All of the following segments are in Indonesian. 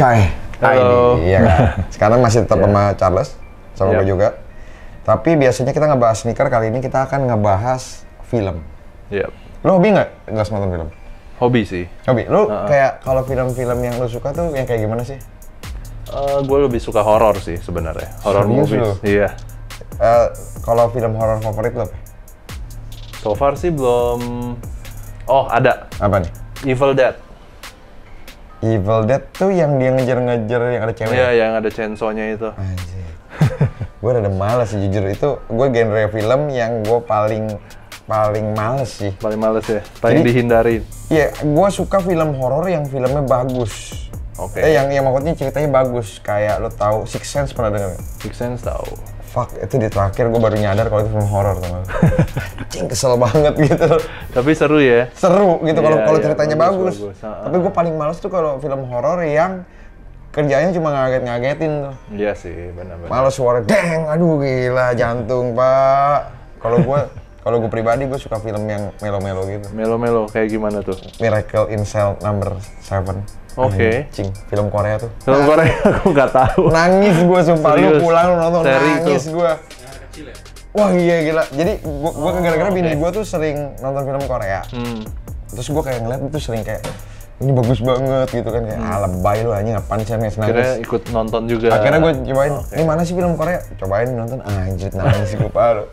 Sky Halo. ID, ya kan? Sekarang masih tetap Iya. sama Charles, sama gue Yap. juga. Tapi biasanya kita ngebahas sneaker, kali ini kita akan ngebahas film. Iya. Lo hobi nggak nggak nonton film? Hobi sih. Hobi. Lo Uh-uh. kayak kalau film-film yang lo suka tuh yang kayak gimana sih? gue lebih suka horor sih sebenarnya. Horror Serius movies. lu? Iya. Eh, kalau film horor favorit lo apa? So far sih belum. Oh ada. Apa nih? Evil Dead. Evil Dead tuh yang dia ngejar-ngejar yang ada cewek. Iya yang ada chainsaw-nya itu. Anjir. gue rada males sih jujur itu gue genre film yang gue paling paling males sih. Paling males ya. Paling Jadi- dihindarin. Iya, gue suka film horor yang filmnya bagus. Oke. Eh, yang yang maksudnya ceritanya bagus. Kayak lo tahu Six Sense pernah denger nggak? Six Sense tahu. Fuck, itu di terakhir gue baru nyadar kalau itu film horor teman. Anjing kesel banget gitu. Tapi seru ya. Seru gitu kalau Iya, kalau iya, ceritanya bagus, bagus. bagus. Tapi gue paling males tuh kalau film horor yang kerjanya cuma ngaget-ngagetin tuh. Iya sih benar-benar. Males suara deng, aduh gila jantung pak. Kalau gue kalau gue pribadi gue suka film yang melo-melo gitu. Melo-melo kayak gimana tuh? Miracle in Cell Number 7. Oke. Anjing, film Korea tuh. Film Korea aku nggak tahu. Nangis gue sumpah, lu Serius? pulang lu nonton Seri nangis gue. Wah iya gila. Jadi gua, gua gara-gara bini gua tuh sering nonton film Korea. Hmm. Terus gua kayak ngeliat itu sering kayak ini bagus banget gitu kan kayak ah lebay lu anjing apaan sih nangis nangis. ikut nonton juga. Akhirnya gue cobain, Oke. ini mana sih film Korea? Cobain nonton, anjir nangis gue paru.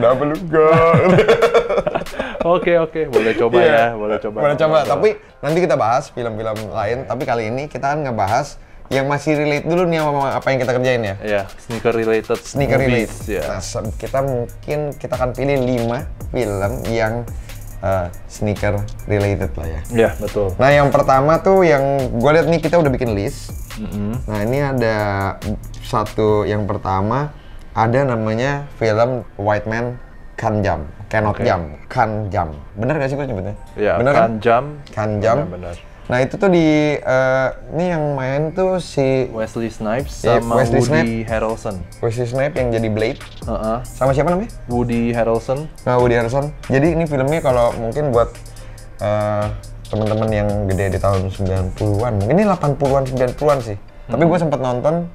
Kenapa lu gak? Oke oke, boleh coba Iya. ya, boleh coba. Boleh coba, tapi nanti kita bahas film-film lain. Tapi kali ini kita akan ngebahas yang masih relate dulu nih sama apa yang kita kerjain ya. ya sneaker related. Sneaker movies, relate. Ya. Nah, kita mungkin kita akan pilih 5 film yang uh, sneaker related lah ya. Ya betul. Nah, yang pertama tuh yang gue lihat nih kita udah bikin list. Mm-mm. Nah, ini ada satu yang pertama ada namanya film White Man Can Jump, Cannot Oke. Jump, Can Jump. Bener gak sih gue nyebutnya? Ya, Bener kan jam. Can Jump. Benar. Nah, itu tuh di eh, ini yang main tuh si Wesley Snipes Iya, sama Wesley Woody Harrelson. Wesley Snipes yang jadi Blade. Heeh. Sama siapa namanya? Woody Harrelson. Nah, Woody Harrelson. Jadi ini filmnya kalau mungkin buat eh, teman-teman yang gede di tahun 90-an, mungkin ini 80-an 90-an sih. Tapi gue sempet nonton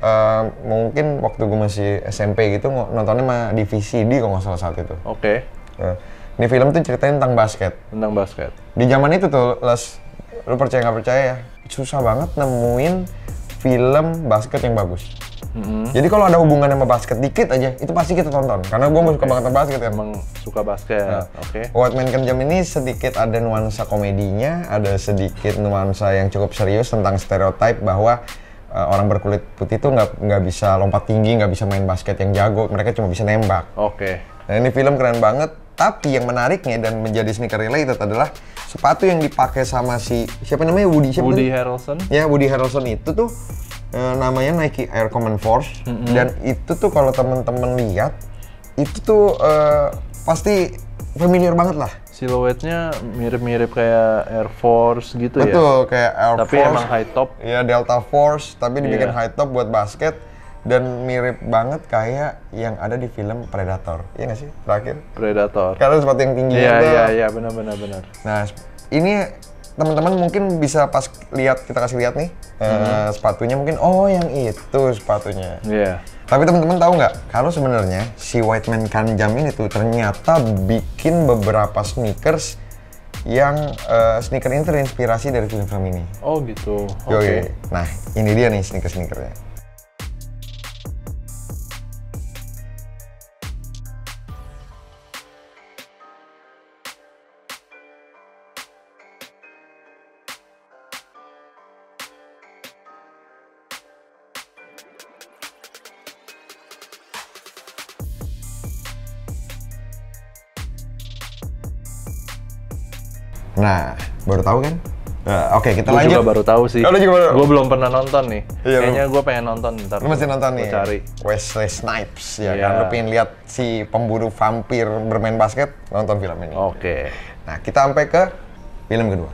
eh, mungkin waktu gue masih SMP gitu nontonnya mah di VCD kalau nggak salah saat itu. Oke. Nah, ini film tuh ceritain tentang basket. Tentang basket. Di zaman itu tuh, Les, lu percaya nggak percaya ya, susah banget nemuin film basket yang bagus. Mm-mm. Jadi kalau ada hubungan sama basket dikit aja, itu pasti kita tonton. Karena gue suka banget sama basket kan. Emang suka basket. Nah. Oke. White Man Can Jump ini sedikit ada nuansa komedinya, ada sedikit nuansa yang cukup serius tentang stereotype bahwa uh, orang berkulit putih itu nggak nggak bisa lompat tinggi, nggak bisa main basket yang jago, mereka cuma bisa nembak. Oke. Nah ini film keren banget, tapi yang menariknya dan menjadi sneaker related adalah sepatu yang dipakai sama si siapa namanya Woody siapa Woody? Harrelson. Ya Woody Harrelson itu tuh eh, namanya Nike Air Common Force dan itu tuh kalau temen-temen lihat itu tuh eh, pasti familiar banget lah. Siluetnya mirip-mirip kayak Air Force gitu ya. Betul kayak Air Tapi Force. emang high top. Ya Delta Force tapi dibikin Iya. high top buat basket dan mirip banget kayak yang ada di film Predator. Iya nggak sih terakhir? Predator. Karena sepatu yang tinggi Iya gitu. iya iya benar benar benar. Nah, ini teman-teman mungkin bisa pas lihat kita kasih lihat nih eh, sepatunya mungkin oh yang itu sepatunya. Iya. Tapi teman-teman tahu nggak kalau sebenarnya si White Man Can Jump ini tuh ternyata bikin beberapa sneakers yang eh, sneaker ini terinspirasi dari film-film ini. Oh gitu. Oke. Yoi. Nah, ini dia nih sneaker-sneakernya. Oke, kita lanjut. juga baru tahu sih. Oh, juga baru- belum pernah nonton nih. Iya, Kayaknya gue pengen nonton ntar. Lu mesti nonton nih. cari. Wesley Snipes ya Iya. kan. Lu pengen lihat si pemburu vampir bermain basket, nonton film ini. Oke. Nah, kita sampai ke film kedua.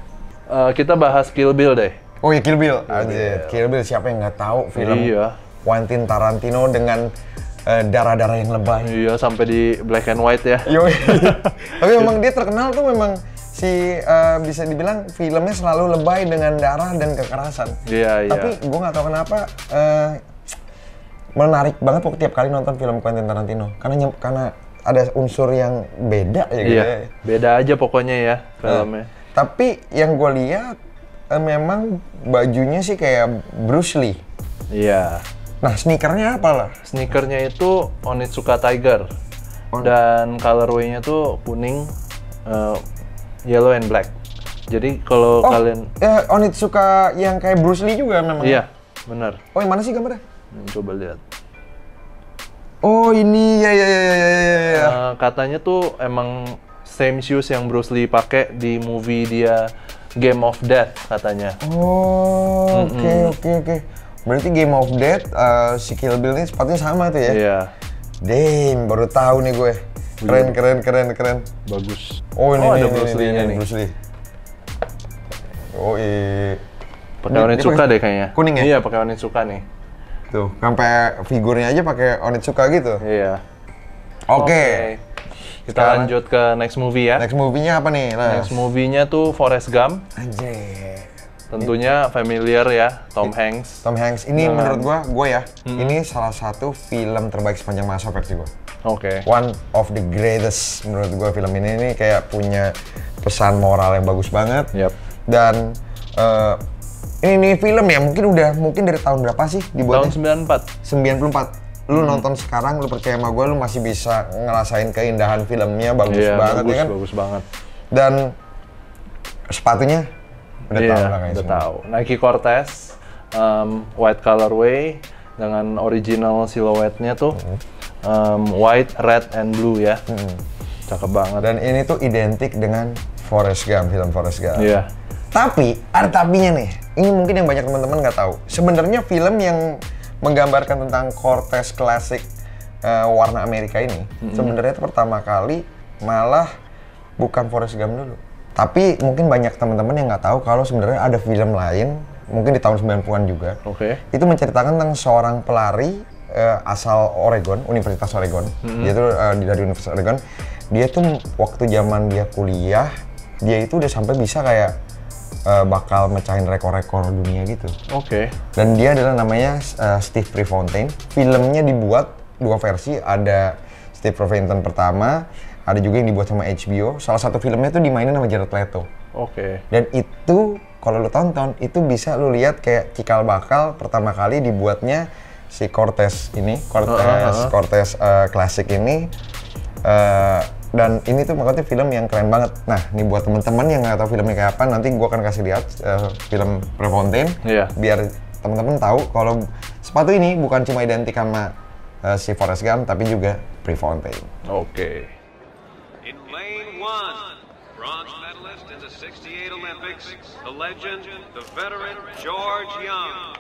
Eh, kita bahas Kill Bill deh. Oh iya Kill Bill. Anjir, Kill Bill siapa yang nggak tahu film Iya. Quentin Tarantino dengan eh, darah-darah yang lebay. Iya sampai di black and white ya. Tapi memang dia terkenal tuh memang si eh, bisa dibilang filmnya selalu lebay dengan darah dan kekerasan. Iya, iya. Tapi gue nggak tahu kenapa eh, menarik banget waktu tiap kali nonton film Quentin Tarantino. Karena nyem- karena ada unsur yang beda ya gitu. Iya, ya. beda aja pokoknya ya Nah, filmnya. tapi yang gue lihat eh, memang bajunya sih kayak Bruce Lee. Iya. Nah sneakernya apa lah? Sneakernya itu Onitsuka Tiger. Dan colorway-nya tuh kuning, eh, yellow and black. Jadi kalau Oh, kalian eh, Onitsuka yang kayak Bruce Lee juga memang. Iya, benar. Oh yang mana sih gambarnya? Hmm, Coba lihat. Oh ini ya ya ya ya ya. ya, ya. Eh, katanya tuh emang same shoes yang Bruce Lee pakai di movie dia Game of Death katanya. Oh oke oke oke. Berarti Game of Death eh, si Kill Bill ini sepatunya sama tuh ya? Iya, Damn, baru tahu nih gue. Keren keren keren keren. bagus. Oh ini Oh, ada ini, Bruce ini, Lee-nya ini, nih. Bruce Lee. Oh iya. Pakai Ini- Onitsuka ini deh kayaknya. Kuning ya? Iya, pakai Onitsuka nih. Tuh, sampai figurnya aja pakai Onitsuka gitu. Iya. Oke. Kita Sekarang- lanjut ke next movie ya. Next movie-nya apa nih? Nah. Next movie-nya tuh Forrest Gump. Anjir. Tentunya familiar ya, Tom Hanks. Tom Hanks. Ini Nah. menurut gua, gua ya, ini salah satu film terbaik sepanjang masa versi gua. Oke. One of the greatest menurut gua film ini ini kayak punya pesan moral yang bagus banget. Yap. Dan eh, ini, ini film ya mungkin udah mungkin dari tahun berapa sih Tahun dibuatnya? 94. 94. Lu nonton sekarang, lu percaya sama gua, lu masih bisa ngerasain keindahan filmnya bagus Iya, banget bagus, ya kan? bagus banget. Dan sepatunya udah Iya, tahu lah udah semua. tahu. Nike Cortez, um, white colorway dengan original silhouette-nya tuh um, white, red, and blue ya. Cakep banget. Dan ini tuh identik dengan Forrest Gump, film Forrest Gump. Iya. Tapi ada tapinya nih. Ini mungkin yang banyak teman-teman nggak tahu. Sebenarnya film yang menggambarkan tentang Cortez klasik eh, warna Amerika ini, sebenarnya itu pertama kali malah bukan Forrest Gump dulu. Tapi mungkin banyak teman-teman yang nggak tahu kalau sebenarnya ada film lain, mungkin di tahun 90-an juga. Oke. Itu menceritakan tentang seorang pelari eh, asal Oregon, Universitas Oregon. Dia tuh eh, dari Universitas Oregon. Dia tuh waktu zaman dia kuliah, dia itu udah sampai bisa kayak eh, bakal mecahin rekor-rekor dunia gitu. Oke. Dan dia adalah namanya eh, Steve Prefontaine. Filmnya dibuat dua versi, ada Steve Prefontaine pertama, ada juga yang dibuat sama HBO. Salah satu filmnya tuh dimainin sama Jared Leto. Oke. Dan itu kalau lu tonton itu bisa lu lihat kayak cikal bakal pertama kali dibuatnya si Cortez ini, Cortez Uh-uh, uh-uh. Cortez eh, klasik ini. Eh, dan ini tuh makanya film yang keren banget. Nah, ini buat teman-teman yang nggak tahu filmnya kayak apa, nanti gua akan kasih lihat eh, film Prefontaine Iya. biar teman-teman tahu kalau sepatu ini bukan cuma identik sama eh, si Forrest Gump tapi juga Prefontaine. Oke. In lane one, bronze medalist in the 68 Olympics, the legend, the veteran, George Young.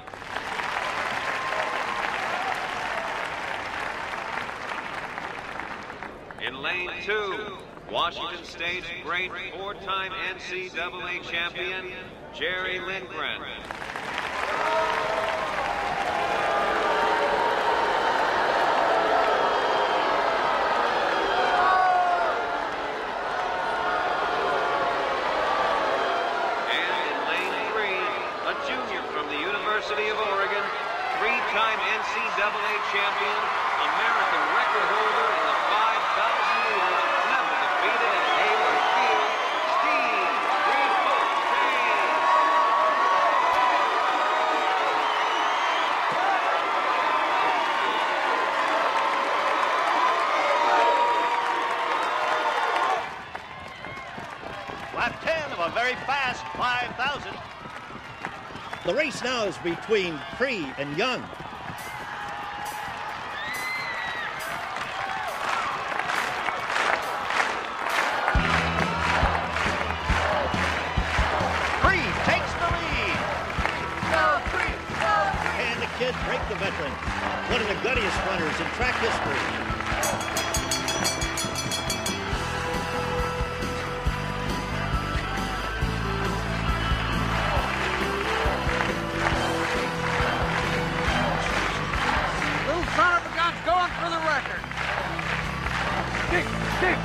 In lane two, Washington State's great four-time NCAA champion, Jerry Lindgren. And in lane three, a junior from the University of Oregon, three-time NCAA champion, American record holder in the 5,000 meters, never defeated at Hayward Field, Steve Prefontaine. Lap 10 of a very fast 5,000. The race now is between Cree and Young. Cree takes the lead. And the kid break the veteran. One of the guttiest runners in track history. Kick.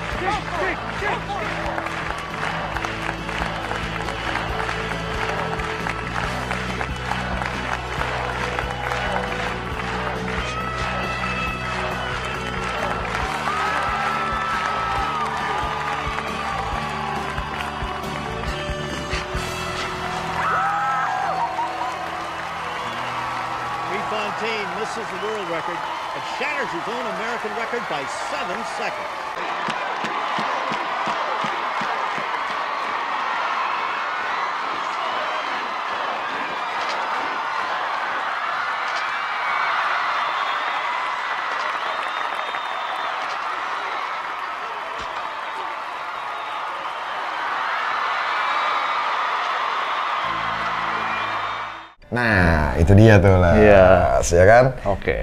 Fontaine misses the world record and shatters his own American record by seven seconds. Nah, itu dia tuh lah. Iya. Ya kan? Oke.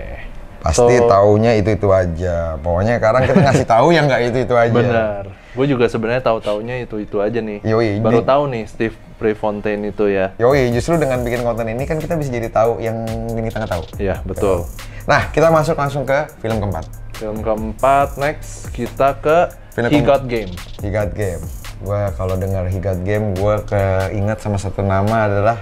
Pasti So- taunya itu-itu aja. Pokoknya sekarang kita ngasih tahu yang nggak itu-itu aja. Benar. Gue juga sebenarnya tahu-taunya itu-itu aja nih. Yoi, Baru tahu nih Steve Prefontaine itu ya. Yoi, justru dengan bikin konten ini kan kita bisa jadi tahu yang ini kita nggak tahu. Iya, betul. Nah, kita masuk langsung ke film keempat. Film keempat, next kita ke Film He. Got Game. He Got Game. Gua kalau dengar He Got Game, gua keinget sama satu nama adalah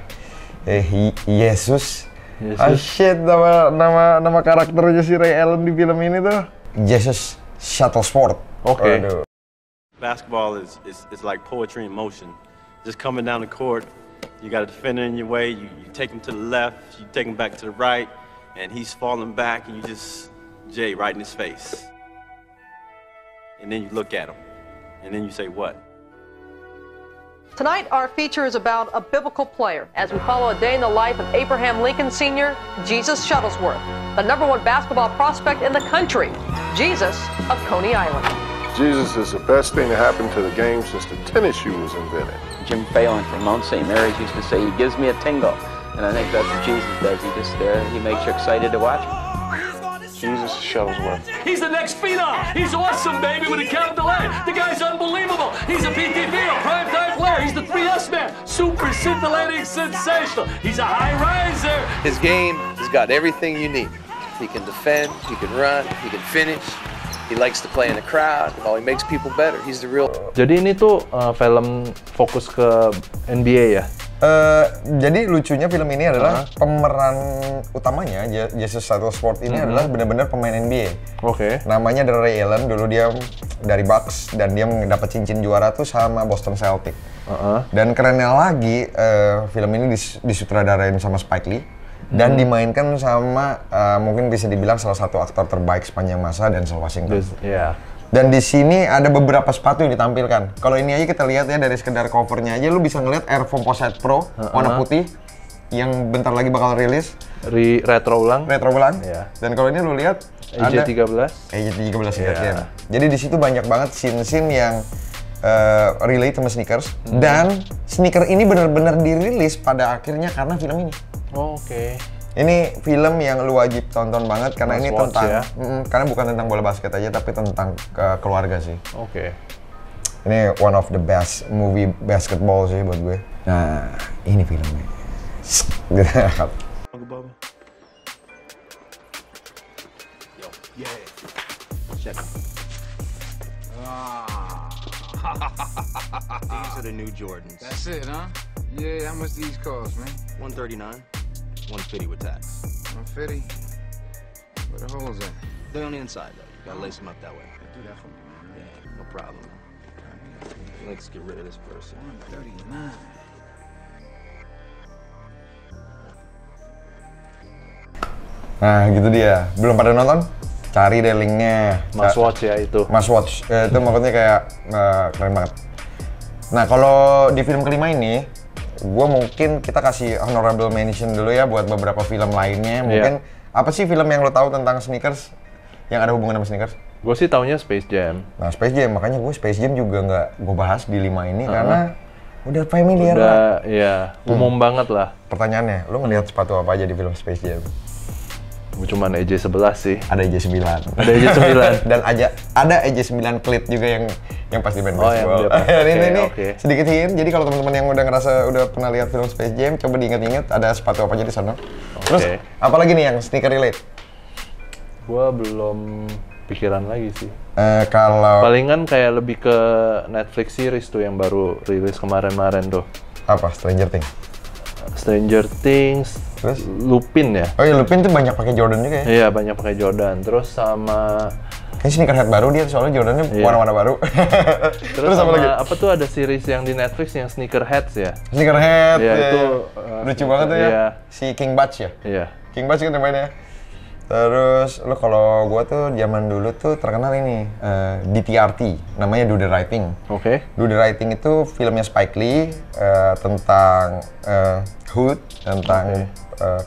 Yesus. Yesus. Ah shit, nama nama nama karakternya si Ray Allen di film ini tuh Jesus Shuttlesworth. Oke. Waduh. Basketball is, is, is like poetry in motion. Just coming down the court, you got a defender in your way, you, you take him to the left, you take him back to the right, and he's falling back, and you just Jay right in his face. And then you look at him, and then you say, What? Tonight, our feature is about a biblical player as we follow a day in the life of Abraham Lincoln Sr., Jesus Shuttlesworth, the number one basketball prospect in the country, Jesus of Coney Island. Jesus is the best thing to happen to the game since the tennis shoe was invented. Jim Phelan from Mount St. Mary's used to say, he gives me a tingle. And I think that's what Jesus does. He just, uh, he makes you excited to watch him. Jesus Shuttlesworth. He's the next phenom. He's awesome, baby, with a count delay. The guy's unbelievable. He's a PT Field primetime player. He's the 3S man. Super scintillating, sensational. He's a high riser. His game has got everything you need. He can defend, he can run, he can finish. He likes to play in the crowd. Oh, he makes people better. He's the real. Jadi ini tuh uh, film fokus ke NBA ya. Eh, jadi lucunya film ini adalah pemeran utamanya Je- Jesus Shuttlesworth ini adalah benar-benar pemain NBA. Oke. Namanya adalah Ray Allen. Dulu dia dari Bucks dan dia mendapat cincin juara tuh sama Boston Celtic. Heeh. Dan kerennya lagi, eh, film ini dis- disutradarain sama Spike Lee dan dimainkan sama eh, mungkin bisa dibilang salah satu aktor terbaik sepanjang masa Denzel Washington. Terus, Ya. Dan di sini ada beberapa sepatu yang ditampilkan. Kalau ini aja kita lihat ya dari sekedar covernya aja, lu bisa ngeliat Air Foam Posite Pro warna putih yang bentar lagi bakal rilis Re retro ulang. retro ulang. Iya. Dan kalau ini lu lihat ada EJ13. EJ13 Iya. game. Jadi di situ banyak banget scene-scene yang eh, relate sama sneakers Hmm. dan sneaker ini benar-benar dirilis pada akhirnya karena film ini. Oh, Oke. Ini film yang lu wajib tonton banget karena Must ini watch tentang ya. Mm, karena bukan tentang bola basket aja tapi tentang ke- keluarga sih. Oke. Ini one of the best movie basketball sih buat gue. Nah, ini filmnya. Gitu. Bubba? These are the new Jordans. That's it, huh? Yeah, how much these cost, man? 139, 150 with tax. 150? Where the holes at? They're on the inside though. You gotta lace them up that way. Do that for me, man. Yeah, no problem. Let's get rid of this first. 139. Nah, gitu dia. Belum pada nonton? Cari deh linknya. Ca- watch ya itu. Must watch. Eh, itu maksudnya kayak eh, keren banget. Nah, kalau di film kelima ini, gue mungkin kita kasih honorable mention dulu ya buat beberapa film lainnya. Mungkin apa sih film yang lo tahu tentang sneakers yang ada hubungan sama sneakers? Gue sih taunya Space Jam. Nah, Space Jam makanya gue Space Jam juga nggak gue bahas di lima ini karena udah familiar. lah. Udah, ya umum banget lah. Pertanyaannya, lo ngelihat sepatu apa aja di film Space Jam? Cuman EJ11 sih. Ada EJ9. Ada EJ9. Dan aja ada EJ9 clit juga yang yang pasti main Oh, yang baseball. dia pakai. ini ini oke. sedikit hint. Jadi kalau teman-teman yang udah ngerasa udah pernah lihat film Space Jam, coba diinget-inget ada sepatu apa aja di sana. Terus Oke. apalagi nih yang sneaker relate? Gue belum pikiran lagi sih. Eh, kalau Palingan kayak lebih ke Netflix series tuh yang baru rilis kemarin-kemarin tuh. apa Stranger Things? Stranger Things, Terus? Lupin ya. Oh iya, Lupin tuh banyak pakai Jordan juga ya. Iya banyak pakai Jordan. Terus sama Kayaknya sneakerhead baru dia soalnya Jordannya Iya. warna-warna baru. terus, Terus, apa sama lagi? apa tuh ada series yang di Netflix yang Sneakerheads ya. Sneakerhead. Iya, ya. itu, uh, lucu banget tuh ya. iya. Si King Batch ya. Iya. King Batch kan namanya. Terus lu kalau gua tuh zaman dulu tuh terkenal ini eh, DTRT, namanya Do the Right Thing. Oke. Do the Right Thing itu filmnya Spike Lee eh, tentang eh, Hood, tentang eh,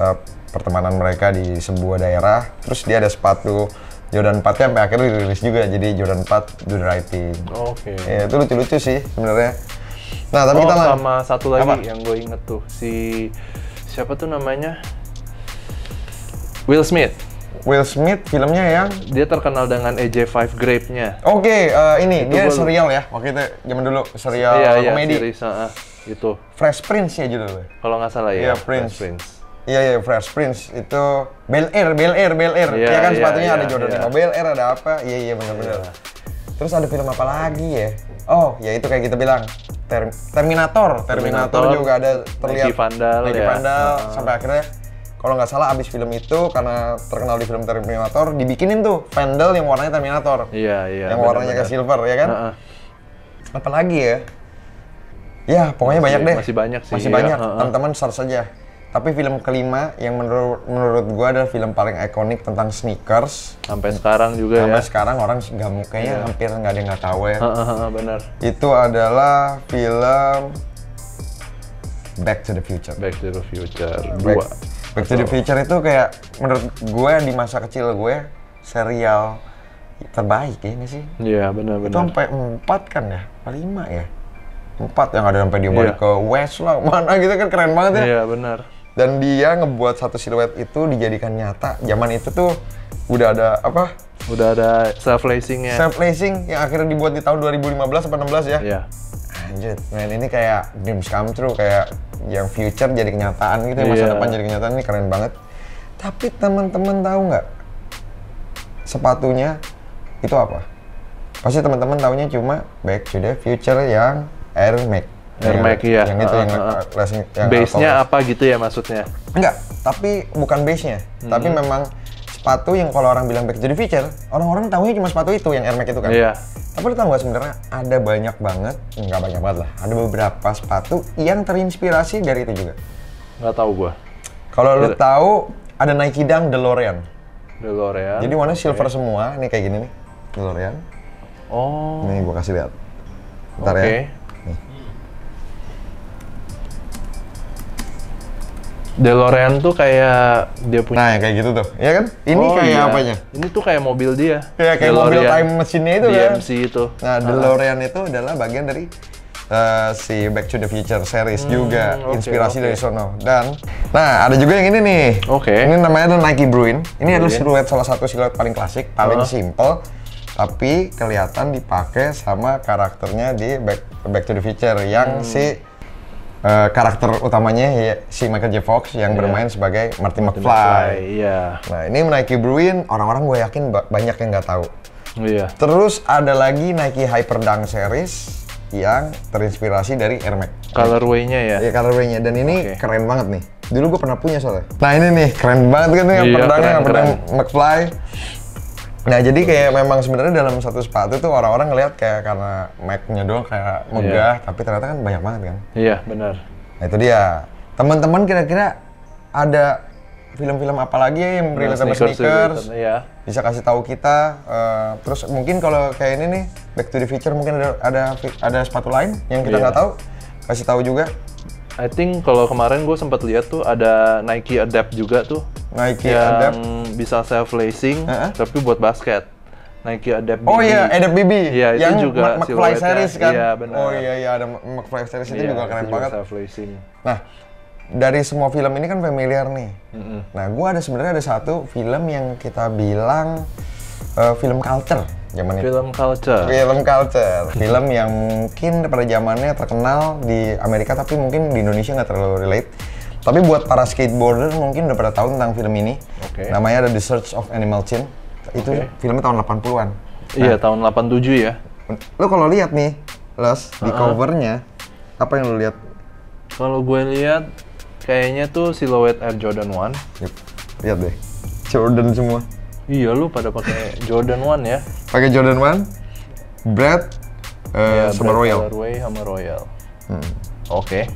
eh, pertemanan mereka di sebuah daerah. Terus dia ada sepatu Jordan 4 sampai akhirnya dirilis juga jadi Jordan 4 Do the Right Thing. Oke. Ya, itu lucu-lucu sih sebenarnya. Nah, tapi oh, kita sama satu lagi Apa? yang gue inget tuh si siapa tuh namanya Will Smith. Will Smith filmnya yang Dia terkenal dengan AJ5 Grape-nya. Oke, eh, ini Itu dia serial ya. Waktu itu zaman dulu serial iya, iya, komedi. series, ah, itu. Fresh Prince ya judulnya. Kalau nggak salah Iya, ya. Prince. Fresh Prince. Iya iya Fresh Prince itu Bel Air, Bel Air, Bel Air. Iya, ya kan iya, sepatunya iya, ada Jordan iya. 5 Bel Air ada apa? Iya iya benar-benar. Terus ada film apa lagi ya? Oh, ya itu kayak kita bilang Ter- Terminator. Terminator. Terminator, juga ada terlihat Nike Vandal, Nike ya. Vandal, Ah. sampai akhirnya kalau nggak salah abis film itu karena terkenal di film Terminator dibikinin tuh Vandal yang warnanya Terminator. Iya, iya. yang warnanya kayak silver ya kan? Ah. Apalagi ya? Ya, pokoknya Masih- banyak deh. masih banyak sih, Masih iya. banyak. Heeh. Teman-teman search saja. Tapi film kelima yang menurut menurut gua adalah film paling ikonik tentang sneakers. Sampai sekarang juga Sampai ya. sekarang orang nggak kayaknya Iya. hampir nggak ada yang nggak tahu ya. Ah, benar. Itu adalah film Back to the Future. Back to the Future Back, Back to the Future itu kayak menurut gue di masa kecil gue serial terbaik ya sih? Iya, Itu benar-benar. sampai empat kan ya? Apa lima ya? Empat yang ada sampai dia balik Iya. ke West lah, mana gitu kan keren banget ya. Iya, benar. Dan dia ngebuat satu siluet itu dijadikan nyata. Zaman itu tuh udah ada apa? Udah ada self lacingnya. Self lacing yang akhirnya dibuat di tahun 2015 atau 16 ya. Iya. Anjir, men ini kayak dreams come true kayak yang future jadi kenyataan gitu ya, masa Iya. depan jadi kenyataan ini keren banget. Tapi teman-teman tahu nggak sepatunya itu apa? Pasti teman-teman taunya cuma Back to the Future yang Air Max. Air Yang- Max, iya. Yang itu yang Uh, uh, uh. yang Base-nya alkohol. apa gitu ya maksudnya? Enggak, tapi bukan base-nya. Tapi Hmm. memang sepatu yang kalau orang bilang Back to the Future, orang-orang tahunya cuma sepatu itu yang Air Max itu kan. Iya. Tapi lu tahu nggak sebenarnya ada banyak banget, nggak banyak banget lah, ada beberapa sepatu yang terinspirasi dari itu juga. Nggak tahu gua. Kalau lu Iya. tahu ada Nike Dunk DeLorean. DeLorean. Jadi warna silver Oke. semua, nih kayak gini nih, DeLorean. Oh. Nih gua kasih lihat. Bentar Oke. ya. DeLorean tuh kayak dia punya. Nah, kayak gitu tuh. Iya kan? Ini Oh, kayak iya. apanya? Ini tuh kayak mobil dia. Ya kayak mobil DeLorean. time machine-nya itu kan. DMC itu. Nah, DeLorean itu adalah bagian dari uh, si Back to the Future series juga, Hmm, oke, inspirasi oke. dari sono. Dan, nah ada juga yang ini nih. Oke. Ini namanya adalah Nike Bruin. Ini adalah Bruin. siluet salah satu siluet paling klasik, paling Uh-huh. simple, tapi kelihatan dipakai sama karakternya di Back, Back to the Future yang Hmm. si uh, karakter utamanya ya, si Michael J. Fox yang Iya. bermain sebagai Marty, Marty McFly. McFly, Iya. Nah ini Nike Bruin, orang-orang gue yakin ba- banyak yang nggak tahu. Iya. Terus ada lagi Nike Hyperdunk Series yang terinspirasi dari Air Max. Colorway-nya ya. Iya colorway-nya dan ini Oke. keren banget nih. Dulu gue pernah punya soalnya. Nah ini nih keren banget kan nih Iya, keren, Hyperdunk keren. McFly. Nah jadi kayak memang sebenarnya dalam satu sepatu tuh orang-orang ngelihat kayak karena Mac-nya doang kayak megah, tapi ternyata kan banyak banget kan. Iya, benar. Nah itu dia. Teman-teman kira-kira ada film-film apa lagi ya yang relate sama Sneakers sneakers? Iya. bisa kasih tahu kita. eh, terus mungkin kalau kayak ini nih Back to the Future mungkin ada ada ada sepatu lain yang kita Iya. nggak tahu. Kasih tahu juga. I think kalau kemarin gue sempat lihat tuh ada Nike Adapt juga tuh. Nike yang Adapt. bisa self lacing Heeh. tapi buat basket. Nike Adapt Oh BB. iya, Adapt BB. Iya, itu yang juga Mc- McFly series kan. Iya, benar. Oh iya iya ada Mc- McFly series itu Iya, juga keren banget. self lacing. Nah, dari semua film ini kan familiar nih. Mm-mm. Nah, gua ada sebenarnya ada satu film yang kita bilang eh, film culture zaman itu. Film culture. Film culture, film yang mungkin pada zamannya terkenal di Amerika tapi mungkin di Indonesia nggak terlalu relate. Tapi buat para skateboarder mungkin udah pada tahu tentang film ini. Oke. Namanya ada The Search of Animal Chin. Itu Oke. filmnya tahun 80-an. Iya, tahun 87 ya. Lo kalau lihat nih, Los, di Uh-uh. covernya apa yang lo lihat? Kalau gue lihat kayaknya tuh siluet Air Jordan 1. Yuk, lihat deh. Jordan semua. Iya, lu pada pakai Jordan 1 ya. Pakai Jordan 1, Brad, eh, Iya, sama Brad Royal. Colorway sama Royal. Hmm. Oke.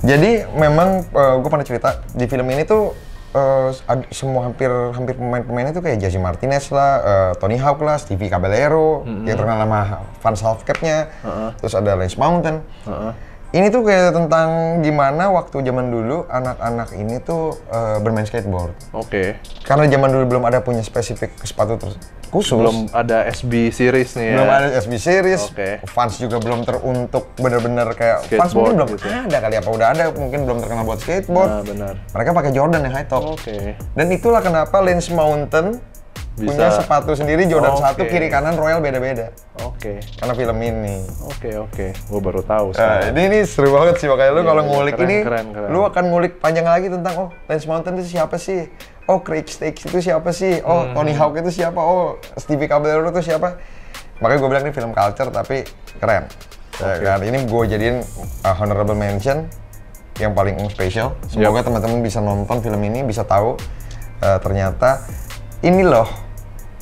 Jadi memang gue pernah cerita di film ini tuh eh, ad- semua hampir hampir pemain-pemainnya tuh kayak Jesse Martinez lah, eh, Tony Hawk lah, Stevie Caballero, yang terkenal nama Van Halfcap-nya, terus ada Lance Mountain. Ini tuh kayak tentang gimana waktu zaman dulu anak-anak ini tuh eh, bermain skateboard. Oke. Karena zaman dulu belum ada punya spesifik sepatu terus khusus. Belum ada SB series nih ya. Belum ada SB series. Oke. Fans juga belum teruntuk bener-bener kayak fans Skateboard mungkin belum gitu. ada kali apa udah ada mungkin belum terkenal buat skateboard. Nah, benar. Mereka pakai Jordan yang high top. Oke. Dan itulah kenapa Lance Mountain Bisa. punya sepatu sendiri Jordan Oke. satu kiri kanan Royal beda-beda. Oke. Karena film ini. Oke, oke. Gue baru tahu Nah, ini, ini seru banget sih makanya lu Iya, kalau ngulik keren, ini, keren, keren. lu akan ngulik panjang lagi tentang oh Lance Mountain itu siapa sih? Oh Craig Stakes itu siapa sih? Oh Hmm. Tony Hawk itu siapa? Oh Stevie Caballero itu siapa? Makanya gue bilang ini film culture tapi keren. Ya kan? Ini gue jadiin uh, honorable mention yang paling spesial. Semoga teman-teman bisa nonton film ini, bisa tahu uh, ternyata ini loh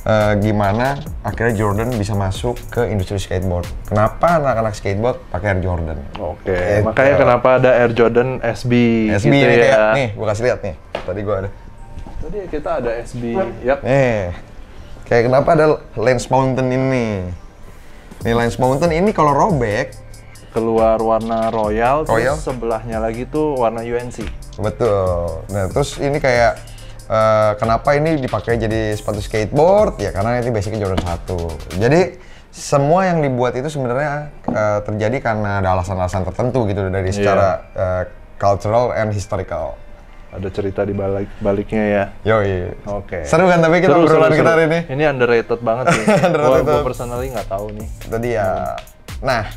uh, gimana akhirnya Jordan bisa masuk ke industri skateboard. Kenapa anak-anak skateboard pakai Air Jordan? Oke. Gitu. Makanya kenapa ada Air Jordan SB, SB gitu nih ya. kayak, nih gue kasih lihat nih. Tadi gue ada. Tadi kita ada SB. Yap. Nih, kayak kenapa ada Lance Mountain ini? Nih Lance Mountain ini kalau robek, Keluar warna royal, Royal. terus sebelahnya lagi tuh warna UNC. betul. Nah terus ini kayak eh, kenapa ini dipakai jadi sepatu skateboard? Ya karena ini basicnya Jordan 1. Jadi semua yang dibuat itu sebenarnya eh, terjadi karena ada alasan-alasan tertentu gitu dari secara eh, cultural and historical. Ada cerita di balik baliknya ya. Yoi. Oke. Seru kan tapi kita Seru, obrolan seru, kita hari ini. Ini underrated banget sih. Underrated. Gua, gua personally nggak tahu nih. Itu dia. Nah,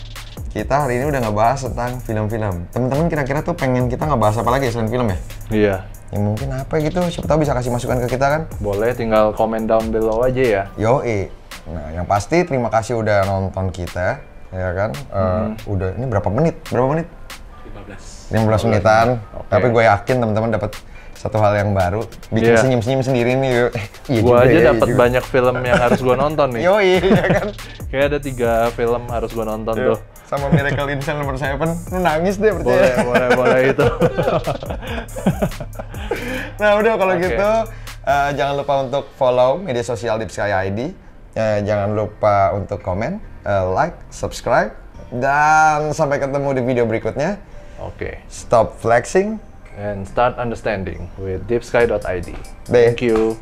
kita hari ini udah ngebahas tentang film-film. Temen-temen kira-kira tuh pengen kita ngebahas apa lagi selain film ya? Iya. Ya mungkin apa gitu, siapa tahu bisa kasih masukan ke kita kan? Boleh tinggal comment down below aja ya. Yoi. Nah, yang pasti terima kasih udah nonton kita, ya kan? Eh, Udah, ini berapa menit? Berapa menit? 15. 15 menitan. Tapi gue yakin teman-teman dapat satu hal yang baru. Bikin Iya. senyum-senyum sendiri nih. yuk. Iya Gua juga aja ya, iya dapat banyak film yang harus gua nonton nih. Yoi, ya kan? Kayak ada tiga film harus gua nonton Yuk, tuh. Sama Miracle in Cell Number 7, lu nangis deh percaya. Boleh, boleh, boleh itu. Nah udah kalau Oke. gitu eh, jangan lupa untuk follow media sosial Deep Sky ID. Eh, jangan lupa untuk komen, eh, like, subscribe, dan sampai ketemu di video berikutnya. Oke. Stop flexing. And start understanding with deepsky.id. Thank you.